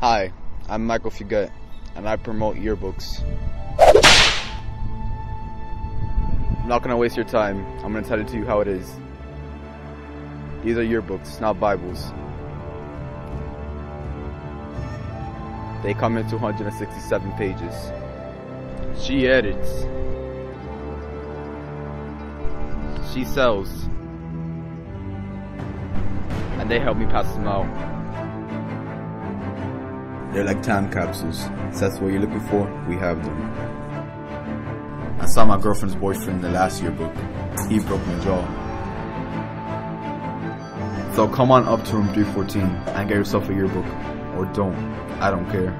Hi, I'm Michael Fuguet, and I promote yearbooks. I'm not gonna waste your time. I'm gonna tell it to you how it is. These are yearbooks, not Bibles. They come in 267 pages. She edits. She sells. And they help me pass them out. They're like time capsules. That's what you're looking for, we have them. I saw my girlfriend's boyfriend in the last yearbook. He broke my jaw. So come on up to room 314 and get yourself a yearbook. Or don't. I don't care.